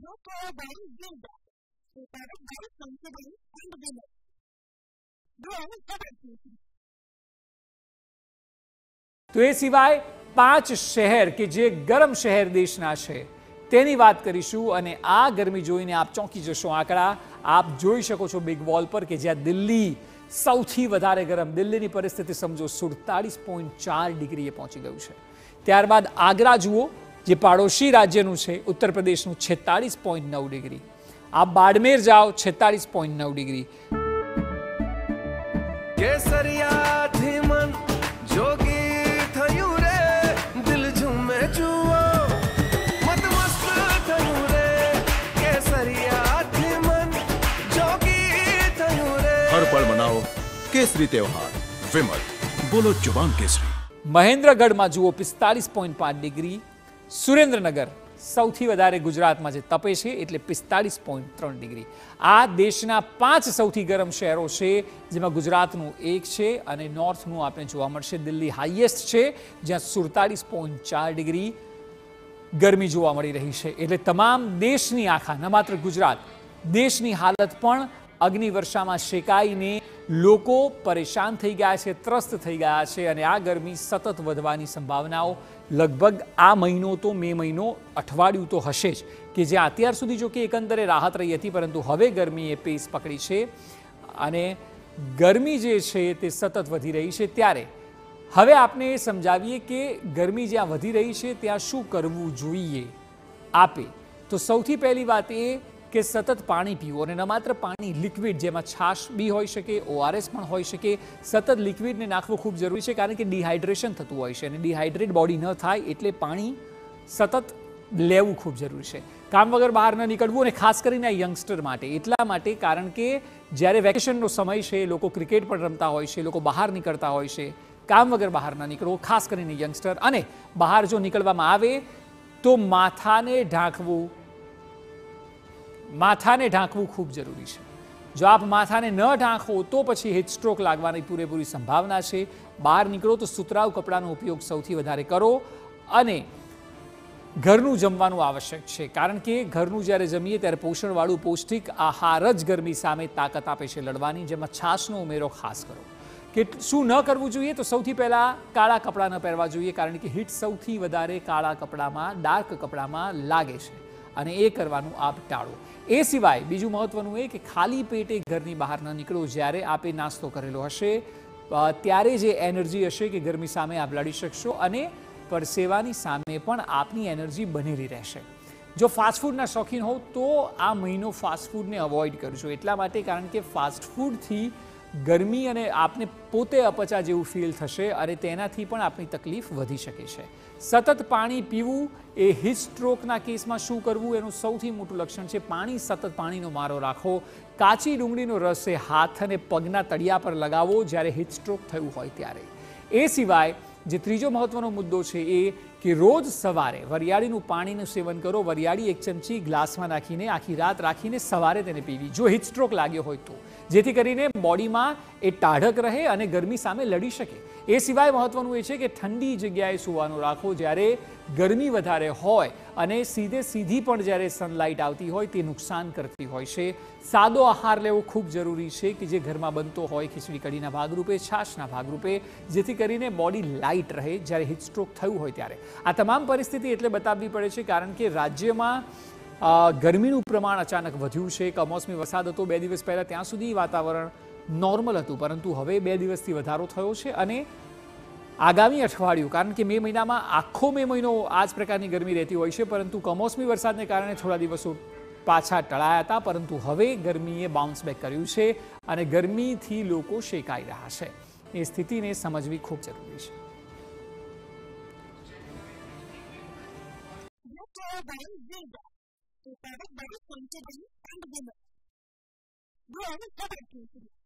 Local by Gilda. Prepared by Considering and Winner. Drone Evacuation. તો એ સિવાય પાંચ શહેર કે જે ગરમ શહેર દેશના છે, તેની વાત કરીશું અને આ ગરમી જોઈને આપ ચોંકી જશો આંકડા આપ જોઈ શકો છો બિગ વોલ પર કે જ્યાં દિલ્હી સૌથી વધારે ગરમ, દિલ્હીની પરિસ્થિતિ સમજો સુડતાળીસ પોઈન્ટ ચાર ડિગ્રીએ પહોંચી ગયું છે ત્યારબાદ આગ્રા જુઓ જે પાડોશી રાજ્યનું છે ઉત્તર પ્રદેશનું છેતાળીસ પોઈન્ટ નવ ડિગ્રી. આ બાડમેર જાઓ છેતાળીસ પોઈન્ટ નવ ડિગ્રી. કેસરિયાથી મન જોગી થયું રે દિલ ઝૂમે જુઓ. મત મસ્ત થયું રે કેસરિયાથી મન જોગી થયું રે. હર પળ મનાવો કેસરી તહેવાર વિમલ બોલો જુબાન કેસરી. મહેન્દ્રગઢમાં જુઓ પિસ્તાલીસ પોઈન્ટ પાંચ ડિગ્રી. સુરેન્દ્રનગર સૌથી વધારે ગુજરાતમાં જે તપે છે એટલે પિસ્તાળીસ પોઈન્ટ ત્રણ ડિગ્રી. આ દેશના પાંચ સૌથી ગરમ શહેરો છે, જેમાં ગુજરાતનું એક છે અને નોર્થનું આપણે જોવા મળશે. દિલ્હી હાઈએસ્ટ છે, જ્યાં સુડતાલીસ પોઈન્ટ ચાર ડિગ્રી ગરમી જોવા મળી રહી છે. એટલે તમામ દેશની આખા, ન માત્ર ગુજરાત, દેશની હાલત પણ અગ્નિવર્ષામાં શેકાઈને લોકો પરેશાન થઈ ગયા છે, ત્રસ્ત થઈ ગયા છે અને આ ગરમી સતત વધવાની સંભાવનાઓ લગભગ આ મહિનો તો મે મહિનો અઠવાડિયું તો હશે જ કે જે અત્યાર સુધી જો કે એકંદરે રાહત રહી હતી, પરંતુ હવે ગરમીએ પેસ પકડી છે અને ગરમી જે છે તે સતત વધી રહી છે. ત્યારે હવે આપને એ સમજાવીએ કે ગરમી જ્યાં વધી રહી છે, ત્યાં શું કરવું જોઈએ આપે? તો સૌથી પહેલી વાત એ કે સતત પાણી પીવું અને ન માત્ર પાણી લિક્વિડ જેમાં છાશ બી હોઈ શકે ઓઆરએસ પણ હોઈ શકે. સતત લિક્વિડને નાખવું ખૂબ જરૂરી છે કારણ કે ડિહાઇડ્રેશન થતું હોય છે અને ડિહાઇડ્રેટ બોડી ન થાય એટલે પાણી સતત લેવું ખૂબ જરૂરી છે. કામ વગર બહાર ન નીકળવું અને ખાસ કરીને આ યંગસ્ટર માટે. એટલા માટે કારણ કે જ્યારે વેકેશનનો સમય છે, લોકો ક્રિકેટ પણ રમતા હોય છે, લોકો બહાર નીકળતા હોય છે. કામ વગર બહાર ન નીકળવું, ખાસ કરીને યંગસ્ટર અને બહાર જો નીકળવામાં આવે તો માથાને ઢાંકવું માથાને ઢાંકવું ખૂબ જરૂરી છે. જો આપ માથાને ન ઢાંકો, તો પછી હિટસ્ટ્રોક લાગવાની પૂરેપૂરી સંભાવના છે. બહાર નીકળો તો સુતરાઉ કપડાનો ઉપયોગ સૌથી વધારે કરો અને ઘરનું જમવાનું આવશ્યક છે. કારણ કે ઘરનું જ્યારે જમીએ ત્યારે પોષણવાળું પૌષ્ટિક આહાર જ ગરમી સામે તાકાત આપે છે લડવાની, જેમાં છાશનો ઉમેરો ખાસ કરો. કે શું ન કરવું જોઈએ તો સૌથી પહેલાં કાળા કપડાં ન પહેરવા જોઈએ, કારણ કે હીટ સૌથી વધારે કાળા કપડામાં, ડાર્ક કપડામાં લાગે છે. અને એ કરવાનું આપ ટાળો. એ સિવાય બીજું મહત્વનું એ કે ખાલી પેટે ઘરની બહાર ન નીકળો. જ્યારે આપે નાસ્તો કરેલો હશે ત્યારે જે એનર્જી હશે કે ગરમી સામે આપ લડી શકશો અને પરસેવાની સામે પણ આપની એનર્જી બનેલી રહેશે. જો ફાસ્ટફૂડના શોખીન હોવ તો આ મહિનો ફાસ્ટફૂડને અવોઇડ કરજો. એટલા માટે કારણ કે ફાસ્ટફૂડથી ગરમી અને આપને પોતે અપચા જેવું ફીલ થશે, અને તેનાથી પણ આપની તકલીફ વધી શકે છે. સતત પાણી પીવું એ હિટ સ્ટ્રોકના કેસમાં શું કરવું એનું સૌથી મોટું લક્ષણ છે. પાણી, સતત પાણીનો મારો રાખો. કાચી ડુંગળીનો રસ એ હાથ અને પગના તળિયા પર લગાવો જ્યારે હિટ સ્ટ્રોક થયું હોય ત્યારે. એ સિવાય જે ત્રીજો મહત્વનો મુદ્દો છે એ કે રોજ સવારે વરિયાળીનું પાણીનું સેવન કરો, વરિયાળી એક ચમચી ગ્લાસમાં નાખીને આખી રાત રાખીને સવારે તેને પીવી. જો હિટસ્ટ્રોક લાગ્યો હોય તો. જેથી કરીને બોડીમાં એ ટાઢક રહે અને ગરમી સામે લડી શકે. એ સિવાય મહત્વનું એ છે કે ઠંડી જગ્યાએ સૂવાનું રાખો. જ્યારે ગરમી વધારે હોય અને સીધે સીધી પણ જ્યારે સનલાઇટ આવતી હોય તે નુકસાન કરતી હોય છે. સાદો આહાર લેવો ખૂબ જરૂરી છે કે જે ઘરમાં બનતો હોય ખીચડી કઢીના ભાગરૂપે, છાશના ભાગરૂપે, જેથી કરીને બોડી લાઇટ રહે. જ્યારે હિટસ્ટ્રોક થયું હોય ત્યારે. આ તમામ પરિસ્થિતિ એટલે બતાવવી પડે છે, કારણ કે રાજ્યમાં ગરમીનું પ્રમાણ અચાનક વધ્યું છે, કમોસમી વરસાદ હતો, બે દિવસ પહેલાં ત્યાં સુધી વાતાવરણ નોર્મલ હતું, પરંતુ હવે બે દિવસથી વધારો થયો છે અને આગામી અઠવાડિયું, કારણ કે મે મહિનામાં આખો મે મહિનો આ જ પ્રકારની ગરમી રહેતી હોય છે, પરંતુ કમોસમી વરસાદને કારણે થોડા દિવસો પાછા ટળાયા હતા, પરંતુ હવે ગરમીએ બાઉન્સ બેક કર્યું છે અને ગરમીથી લોકો શેકાઈ રહ્યા છે. એ સ્થિતિને સમજવી ખૂબ જરૂરી છે. by zeta is added by coincidence and winner. Do all the other cases.